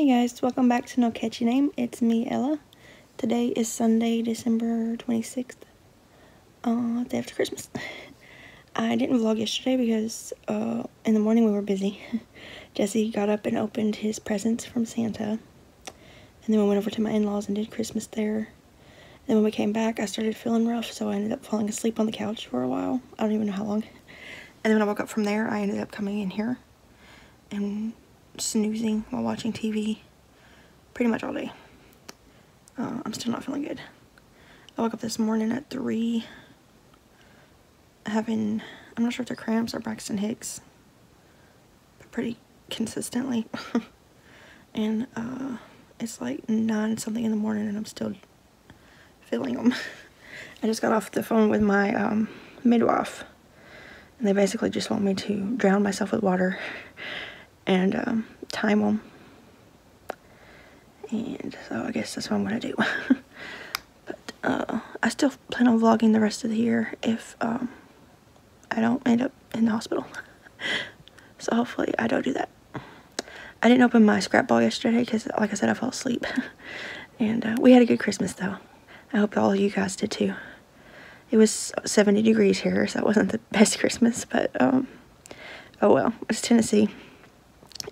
Hey guys, welcome back to No Catchy Name. It's me, Ella. Today is Sunday, December 26th, uh, day after Christmas. I didn't vlog yesterday because uh, in the morning we were busy. Jesse got up and opened his presents from Santa. And then we went over to my in-laws and did Christmas there. And when we came back, I started feeling rough, so I ended up falling asleep on the couch for a while. I don't even know how long. And then when I woke up from there, I ended up coming in here and snoozing while watching TV pretty much all day. Uh, I'm still not feeling good. I woke up this morning at 3 having, I'm not sure if they're cramps or Braxton Hicks, but pretty consistently. and uh, it's like 9 something in the morning and I'm still feeling them. I just got off the phone with my um, midwife and they basically just want me to drown myself with water and um, time them. And so I guess that's what I'm going to do. but uh, I still plan on vlogging the rest of the year if um, I don't end up in the hospital. so hopefully I don't do that. I didn't open my scrap ball yesterday because like I said I fell asleep. and uh, we had a good Christmas though. I hope all of you guys did too. It was 70 degrees here so it wasn't the best Christmas but um, oh well. It's Tennessee.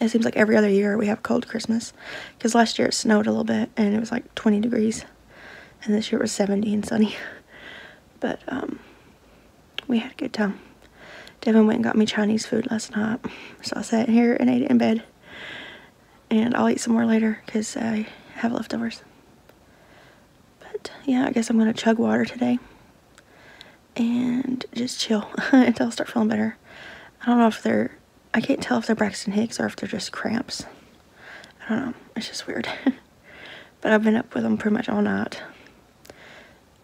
It seems like every other year we have cold Christmas. Because last year it snowed a little bit and it was like 20 degrees. And this year it was 70 and sunny. But um, we had a good time. Devin went and got me Chinese food last night. So I sat here and ate it in bed. And I'll eat some more later because I have leftovers. But yeah, I guess I'm going to chug water today. And just chill until I start feeling better. I don't know if they're I can't tell if they're Braxton Hicks or if they're just cramps. I don't know. It's just weird. but I've been up with them pretty much all night.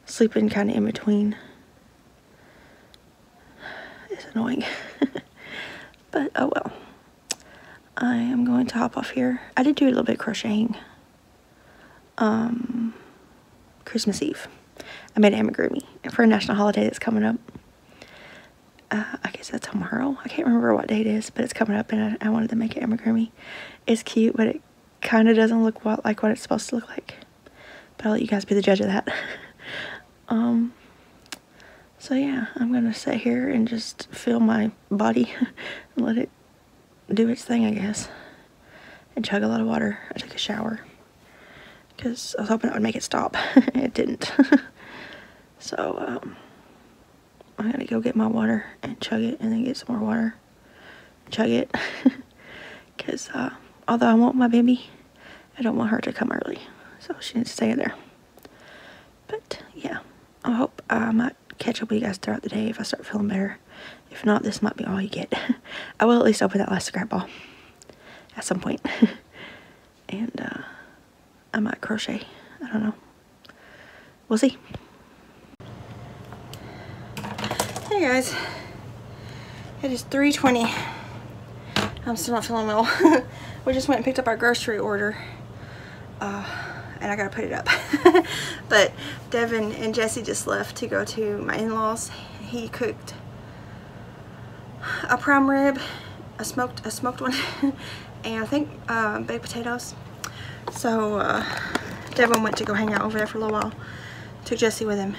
Sleeping kind of in between. It's annoying. but oh well. I am going to hop off here. I did do a little bit crocheting. Um, Christmas Eve. I made amigurumi for a national holiday that's coming up uh, I guess that's tomorrow. I can't remember what day it is, but it's coming up and I, I wanted to make it amigurumi. It's cute, but it kind of doesn't look what, like what it's supposed to look like. But I'll let you guys be the judge of that. um, so yeah, I'm going to sit here and just feel my body and let it do its thing, I guess. And chug a lot of water. I took a shower because I was hoping it would make it stop. it didn't. so, um, I gotta go get my water and chug it and then get some more water. Chug it. Because uh, although I want my baby, I don't want her to come early. So she needs to stay in there. But yeah, I hope I might catch up with you guys throughout the day if I start feeling better. If not, this might be all you get. I will at least open that last scrap ball at some point. and uh, I might crochet. I don't know. We'll see. Hey guys, it is 3.20. I'm still not feeling well. we just went and picked up our grocery order. Uh, and I gotta put it up. but Devin and Jesse just left to go to my in-laws. He cooked a prime rib, a smoked, a smoked one, and I think uh, baked potatoes. So uh, Devin went to go hang out over there for a little while. Took Jesse with him,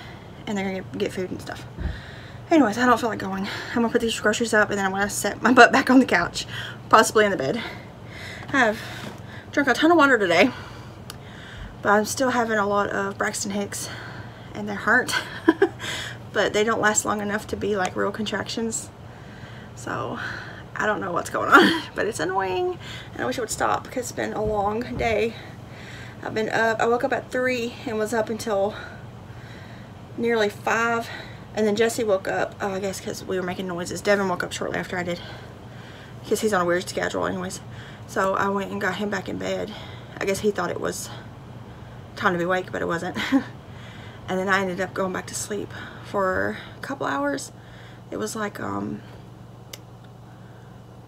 and they're gonna get, get food and stuff. Anyways, I don't feel like going. I'm gonna put these groceries up and then I'm gonna set my butt back on the couch, possibly in the bed. I've drunk a ton of water today, but I'm still having a lot of Braxton Hicks and they're hurt, but they don't last long enough to be like real contractions. So I don't know what's going on, but it's annoying and I wish it would stop because it's been a long day. I've been up, I woke up at 3 and was up until nearly 5 and then Jesse woke up, oh, I guess because we were making noises. Devin woke up shortly after I did. Because he's on a weird schedule anyways. So I went and got him back in bed. I guess he thought it was time to be awake, but it wasn't. and then I ended up going back to sleep for a couple hours. It was like um,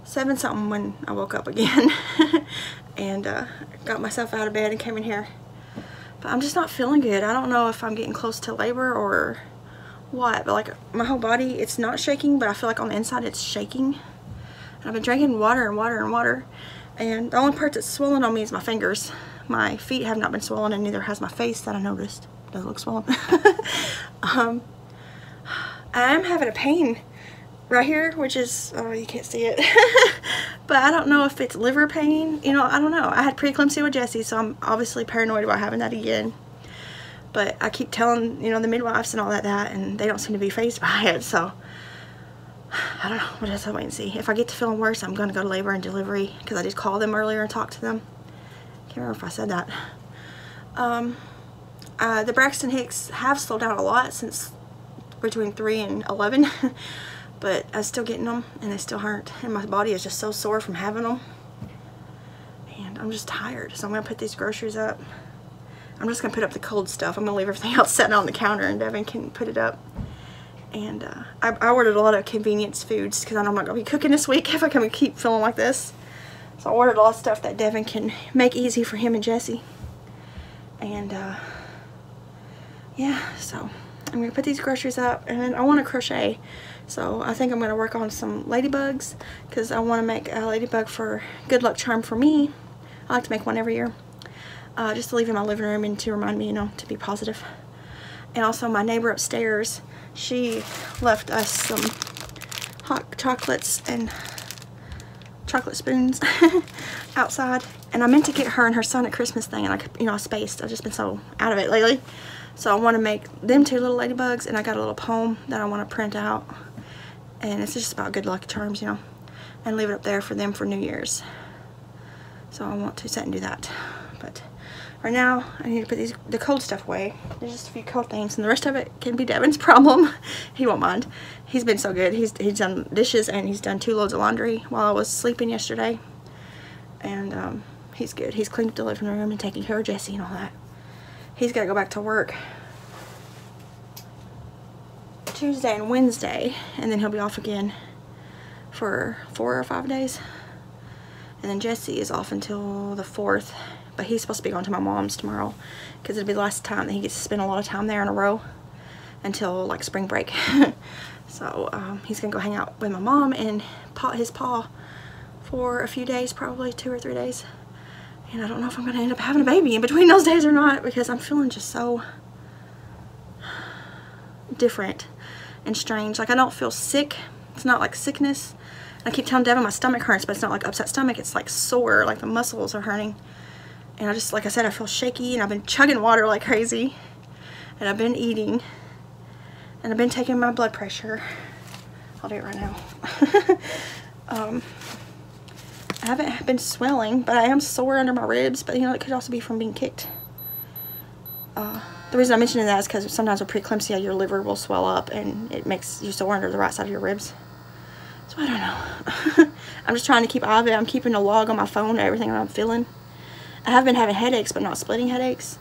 seven something when I woke up again. and uh, got myself out of bed and came in here. But I'm just not feeling good. I don't know if I'm getting close to labor or what, but like my whole body, it's not shaking, but I feel like on the inside it's shaking. And I've been drinking water and water and water, And the only part that's swollen on me is my fingers. My feet have not been swollen and neither has my face that I noticed. doesn't look swollen. um, I'm having a pain right here, which is, oh, you can't see it. but I don't know if it's liver pain. You know, I don't know. I had preeclampsia with Jesse, so I'm obviously paranoid about having that again. But I keep telling, you know, the midwives and all that, that, and they don't seem to be fazed by it, so I don't know. We'll just wait and see. If I get to feeling worse, I'm going to go to labor and delivery because I did call them earlier and talk to them. Can't remember if I said that. Um, uh, the Braxton Hicks have slowed down a lot since between 3 and 11. but I'm still getting them and they still hurt. And my body is just so sore from having them. And I'm just tired. So I'm going to put these groceries up. I'm just going to put up the cold stuff. I'm going to leave everything else sitting on the counter and Devin can put it up. And uh, I, I, ordered a lot of convenience foods because I know I'm not going to be cooking this week if I can keep feeling like this. So I ordered a lot of stuff that Devin can make easy for him and Jesse. And uh, yeah, so I'm going to put these groceries up and then I want to crochet. So I think I'm going to work on some ladybugs because I want to make a ladybug for good luck charm for me. I like to make one every year. Uh, just to leave in my living room and to remind me, you know, to be positive. And also my neighbor upstairs, she left us some hot chocolates and chocolate spoons outside. And I meant to get her and her son a Christmas thing and I, you know, I spaced. I've just been so out of it lately. So I want to make them two little ladybugs and I got a little poem that I want to print out and it's just about good luck charms, you know, and leave it up there for them for New Year's. So I want to set and do that. But right now, I need to put these the cold stuff away. There's just a few cold things, and the rest of it can be Devin's problem. he won't mind. He's been so good. He's he's done dishes and he's done two loads of laundry while I was sleeping yesterday, and um, he's good. He's cleaned up the living room and taking care of Jesse and all that. He's got to go back to work Tuesday and Wednesday, and then he'll be off again for four or five days. And then Jesse is off until the 4th, but he's supposed to be going to my mom's tomorrow because it'll be the last time that he gets to spend a lot of time there in a row until like spring break. so um, he's gonna go hang out with my mom and pot his paw for a few days, probably two or three days. And I don't know if I'm gonna end up having a baby in between those days or not because I'm feeling just so different and strange. Like I don't feel sick. It's not like sickness. I keep telling Devin my stomach hurts, but it's not like upset stomach. It's like sore, like the muscles are hurting. And I just, like I said, I feel shaky and I've been chugging water like crazy. And I've been eating. And I've been taking my blood pressure. I'll do it right now. um, I haven't been swelling, but I am sore under my ribs. But, you know, it could also be from being kicked. Uh, the reason I'm mentioning that is because sometimes with preeclampsia, your liver will swell up and it makes you sore under the right side of your ribs. So I don't know. I'm just trying to keep eye of it. I'm keeping a log on my phone everything I'm feeling. I have been having headaches, but not splitting headaches.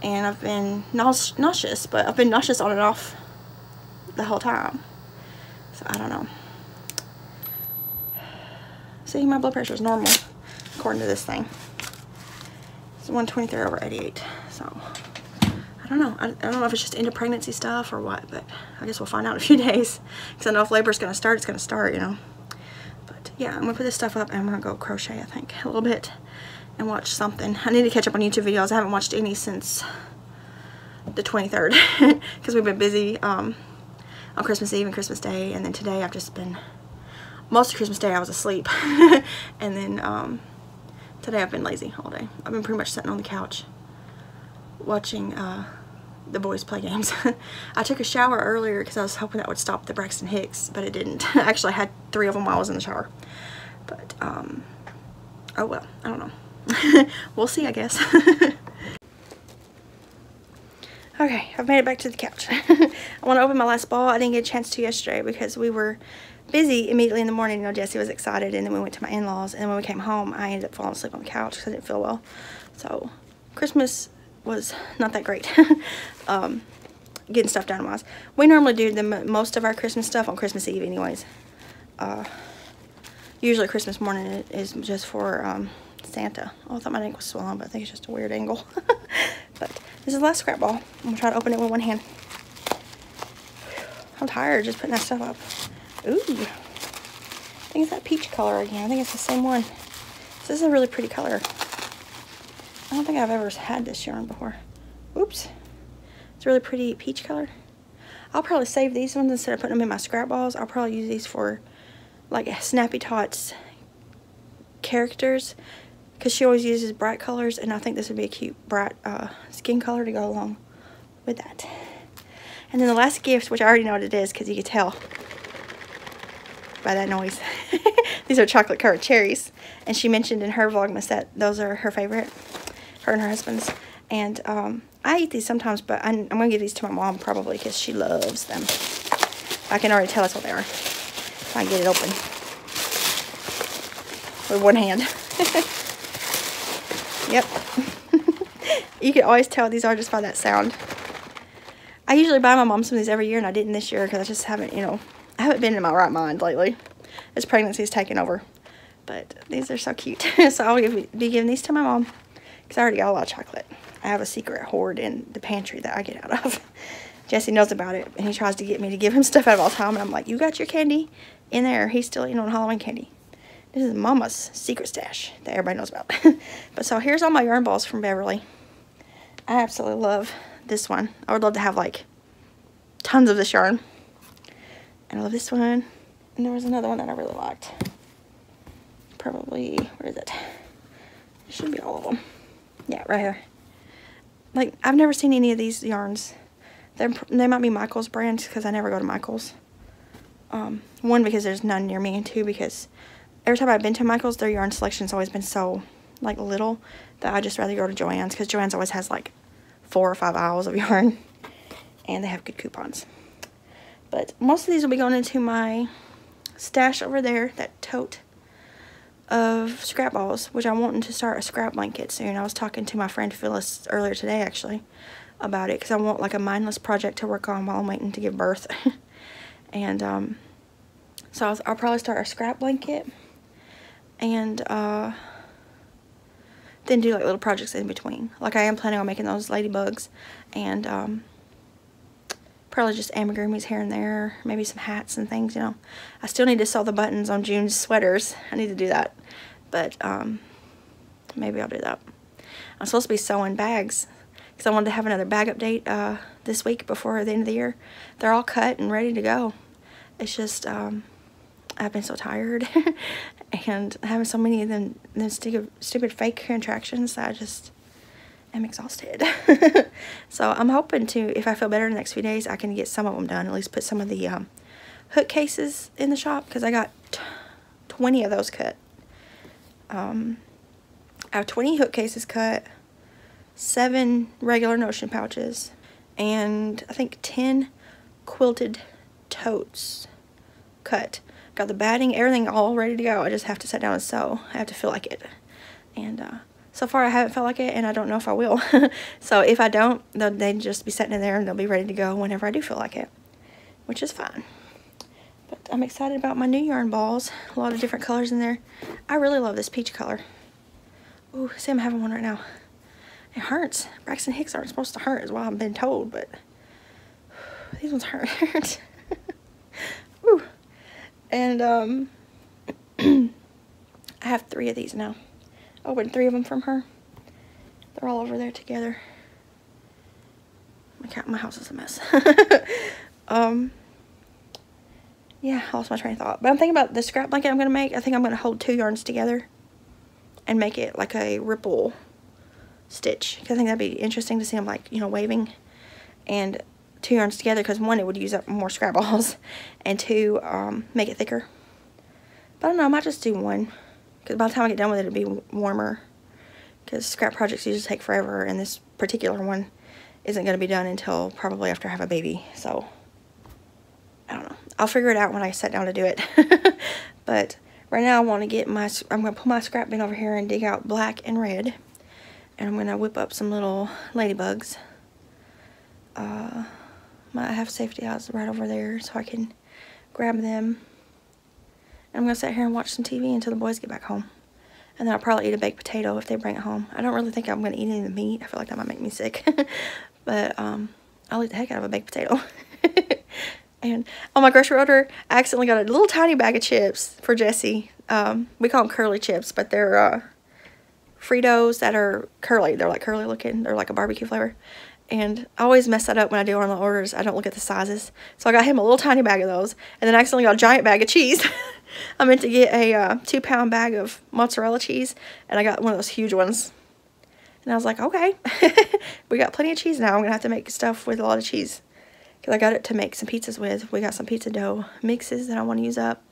And I've been nauseous, but I've been nauseous on and off the whole time. So I don't know. See, my blood pressure is normal, according to this thing. It's 123 over 88, so... I don't know. I, I, don't know if it's just into pregnancy stuff or what, but I guess we'll find out in a few days. Because I know if labor's going to start, it's going to start, you know. But yeah, I'm going to put this stuff up and I'm going to go crochet, I think, a little bit and watch something. I need to catch up on YouTube videos. I haven't watched any since the 23rd because we've been busy um, on Christmas Eve and Christmas Day. And then today I've just been, most of Christmas Day I was asleep. and then um, today I've been lazy all day. I've been pretty much sitting on the couch watching uh, the boys play games. I took a shower earlier because I was hoping that would stop the Braxton Hicks, but it didn't. Actually, I had three of them while I was in the shower. But, um, oh well, I don't know. we'll see, I guess. okay, I've made it back to the couch. I want to open my last ball. I didn't get a chance to yesterday because we were busy immediately in the morning. You know, Jesse was excited, and then we went to my in-laws, and when we came home, I ended up falling asleep on the couch because I didn't feel well. So, Christmas was not that great. um, getting stuff done wise. We normally do the most of our Christmas stuff on Christmas Eve anyways. Uh, usually Christmas morning is just for um, Santa. Oh, I thought my ankle was swollen, but I think it's just a weird angle. but this is the last scrap ball. I'm going to try to open it with one hand. I'm tired just putting that stuff up. Ooh. I think it's that peach color again. I think it's the same one. So this is a really pretty color. I don't think I've ever had this yarn before. Oops. It's a really pretty peach color. I'll probably save these ones instead of putting them in my scrap balls. I'll probably use these for like Snappy Tots characters because she always uses bright colors and I think this would be a cute bright uh, skin color to go along with that. And then the last gift, which I already know what it is because you can tell by that noise. These are chocolate covered cherries. And she mentioned in her Vlogmas that those are her favorite, her and her husband's. And um, I eat these sometimes, but I'm, I'm going to give these to my mom probably because she loves them. I can already tell us what they are. If I get it open with one hand. yep. you can always tell these are just by that sound. I usually buy my mom some of these every year, and I didn't this year because I just haven't, you know, I haven't been in my right mind lately. This pregnancy is taking over. But these are so cute. so I'll give, be giving these to my mom because I already got a lot of chocolate. I have a secret hoard in the pantry that I get out of. Jesse knows about it, and he tries to get me to give him stuff out of all time, and I'm like, you got your candy in there. He's still eating on Halloween candy. This is Mama's secret stash that everybody knows about. but so here's all my yarn balls from Beverly. I absolutely love this one. I would love to have like tons of this yarn. And I love this one. And there was another one that I really liked. Probably, where is it? It should be all of them. Yeah, right here. Like, I've never seen any of these yarns. They're, they might be Michael's brands because I never go to Michael's. Um, one, because there's none near me, and two, because every time I've been to Michael's, their yarn selection's always been so, like, little that I just rather go to Joann's because Joann's always has, like, four or five aisles of yarn. And they have good coupons. But most of these will be going into my stash over there, that tote of scrap balls, which I'm wanting to start a scrap blanket soon. I was talking to my friend Phyllis earlier today, actually, about it because I want, like, a mindless project to work on while I'm waiting to give birth. and, um, so I'll, I'll probably start a scrap blanket and uh, then do like little projects in between. Like I am planning on making those ladybugs and um, probably just amigurumis here and there, maybe some hats and things, you know. I still need to sew the buttons on June's sweaters. I need to do that, but um, maybe I'll do that. I'm supposed to be sewing bags because I wanted to have another bag update uh, this week before the end of the year. They're all cut and ready to go. It's just, um, I've been so tired and having so many of them, them stupid, stupid fake contractions that I just am exhausted. so I'm hoping to, if I feel better in the next few days, I can get some of them done. At least put some of the um, hook cases in the shop because I got 20 of those cut. Um, I have 20 hook cases cut, 7 regular notion pouches, and I think 10 quilted totes cut. Got the batting, everything all ready to go. I just have to sit down and sew. I have to feel like it. And uh, so far I haven't felt like it and I don't know if I will. so if I don't, they'll just be sitting in there and they'll be ready to go whenever I do feel like it. Which is fine. But I'm excited about my new yarn balls. A lot of different colors in there. I really love this peach color. Ooh, see I'm having one right now. It hurts. Braxton Hicks aren't supposed to hurt is what I've been told, but these ones hurt. And, um, I have three of these now. I opened three of them from her. They're all over there together. My, cat, my house is a mess. um, yeah, I lost my train of thought. But I'm thinking about the scrap blanket I'm going to make. I think I'm going to hold two yarns together and make it like a ripple stitch. Because I think that'd be interesting to see them like, you know, waving. And two yarns together because one, it would use up more scrap balls, and two, um, make it thicker. But I don't know, I might just do one because by the time I get done with it, it'll be warmer because scrap projects usually take forever, and this particular one isn't going to be done until probably after I have a baby, so I don't know. I'll figure it out when I sit down to do it. but right now I want to get my, I'm going to pull my scrap bin over here and dig out black and red. And I'm going to whip up some little ladybugs. Uh, I have safety eyes right over there so I can grab them. And I'm going to sit here and watch some TV until the boys get back home. And then I'll probably eat a baked potato if they bring it home. I don't really think I'm going to eat any of the meat. I feel like that might make me sick. but um, I'll eat the heck out of a baked potato. and on my grocery order, I accidentally got a little tiny bag of chips for Jesse. Um, we call them curly chips, but they're uh, Fritos that are curly. They're like curly looking. They're like a barbecue flavor. And I always mess that up when I do online orders. I don't look at the sizes. So I got him a little tiny bag of those. And then I accidentally got a giant bag of cheese. I meant to get a uh, two pound bag of mozzarella cheese. And I got one of those huge ones. And I was like, okay. we got plenty of cheese now. I'm to have to make stuff with a lot of cheese. Because I got it to make some pizzas with. We got some pizza dough mixes that I want to use up.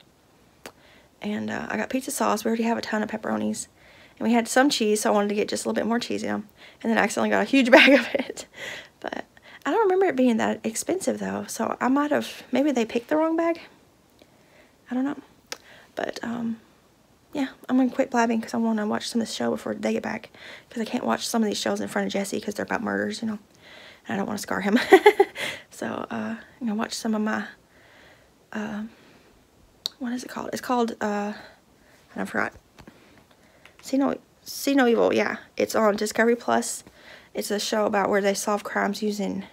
And uh, I got pizza sauce. We already have a ton of pepperonis. And we had some cheese, so I wanted to get just a little bit more cheese in them. And then I accidentally got a huge bag of it. But I don't remember it being that expensive, though. So I might have, maybe they picked the wrong bag. I don't know. But, um, yeah, I'm going to quit blabbing because I want to watch some of this show before they get back. Because I can't watch some of these shows in front of Jesse because they're about murders, you know. And I don't want to scar him. so, uh, I'm going to watch some of my, uh, what is it called? It's called, uh, I forgot. See no, See No Evil, yeah. It's on Discovery Plus. It's a show about where they solve crimes using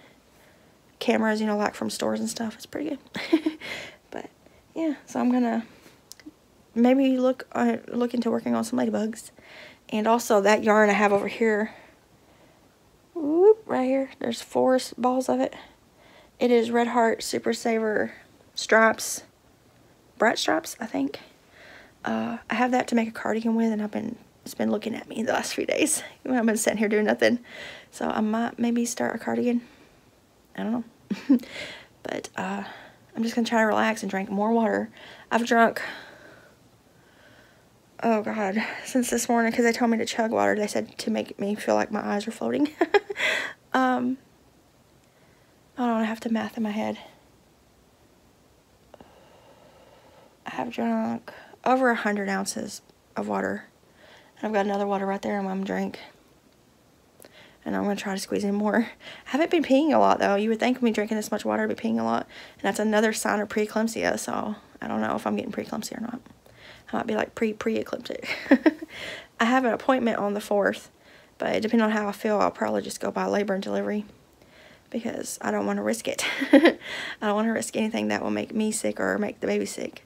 cameras, you know, like from stores and stuff. It's pretty good. but, yeah, so I'm going to maybe look uh, look into working on some ladybugs. And also that yarn I have over here, whoop, right here, there's four balls of it. It is Red Heart Super Saver Straps, Brat Straps, I think. Uh, I have that to make a cardigan with, and I've been it's been looking at me the last few days. I've been sitting here doing nothing. So I might maybe start a cardigan. I don't know. but uh, I'm just to try to relax and drink more water. I've drunk, oh God, since this morning because they told me to chug water. They said to make me feel like my eyes are floating. um, I don't have to math in my head. I have drunk over a hundred ounces of water And I've got another water right there I'm going to drink. And I'm going to try to squeeze in more. I haven't been peeing a lot, though. You would think me drinking this much water, I'd be peeing a lot. And that's another sign of preeclampsia, so I don't know if I'm getting preeclampsia or not. I might be like pre-pre-eclamptic. I have an appointment on the 4th, but depending on how I feel, I'll probably just go by labor and delivery because I don't want to risk it. I don't want to risk anything that will make me sick or make the baby sick.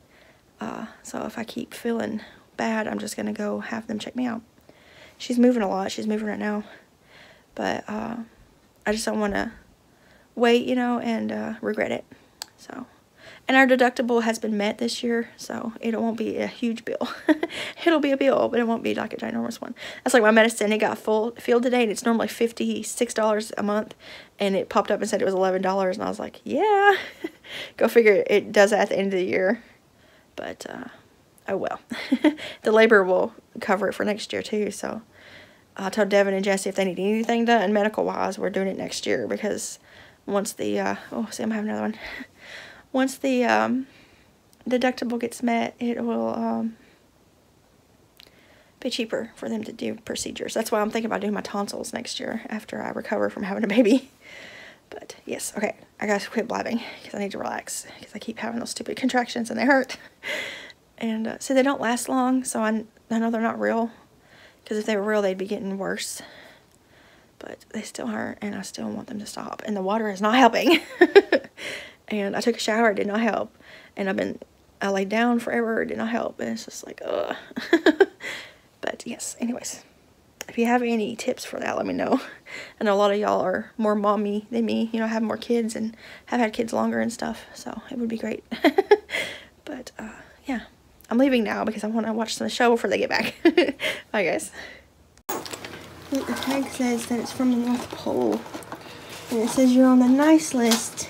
Uh, so if I keep feeling bad, I'm just going to go have them check me out. She's moving a lot. She's moving right now. But uh, I just don't want to wait, you know, and uh, regret it. So, and our deductible has been met this year, so it won't be a huge bill. It'll be a bill, but it won't be like a ginormous one. That's like my medicine. It got full filled today, and it's normally $56 a month, and it popped up and said it was $11, and I was like, yeah. Go figure it does that at the end of the year. But, uh, oh well. the labor will cover it for next year too. So I told Devin and Jesse if they need anything done medical wise, we're doing it next year because once the, uh, oh, see, I'm having another one. once the um, deductible gets met, it will um, be cheaper for them to do procedures. That's why I'm thinking about doing my tonsils next year after I recover from having a baby. But yes, okay, I gotta quit blabbing because I need to relax because I keep having those stupid contractions and they hurt. And uh, so they don't last long, so I, I know they're not real. Because if they were real, they'd be getting worse. But they still hurt, and I still want them to stop. And the water is not helping. and I took a shower, it did not help. And I've been, I laid down forever, it did not help. And it's just like, ugh. but yes, anyways. If you have any tips for that, let me know. I know a lot of y'all are more mommy than me. You know, have more kids and have had kids longer and stuff. So it would be great. but, uh, yeah. I'm leaving now because I want to watch the show before they get back. Bye, guys. The tag says that it's from the North Pole. And it says you're on the nice list.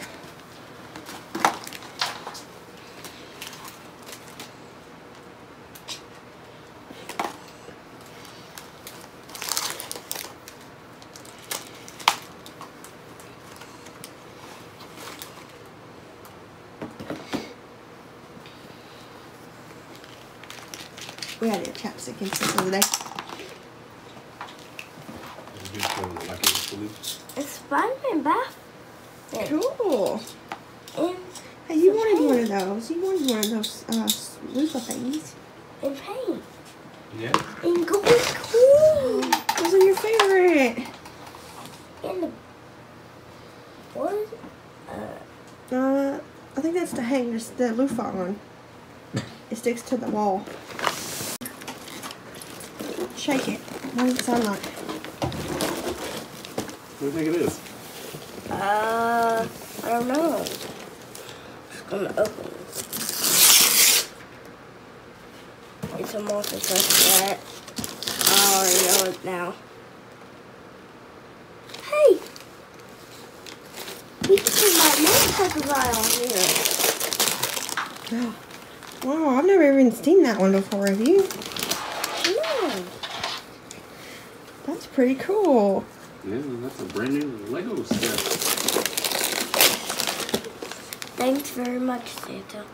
We had a chapstick and stuff the other day. It's Spider-Man bath. Cool. And hey, you wanted paint. one of those. You wanted one of those uh, loofah things. And paint. Yeah. And gold cool. Those are your favorite. And the what is it? Uh, uh I think that's to hang this, the loofah on. it sticks to the wall. Shake it. What does it sound like? What do you think it is? Uh, I don't know. Just gonna open it. It's a multi-set. I already know it now. Hey! We can put my motorcycle guy on here. Yeah. Wow, I've never even seen that one before, have you? No. That's pretty cool. Yeah, that's a brand new Lego set. Thanks very much, Santa.